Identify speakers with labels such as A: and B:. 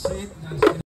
A: safe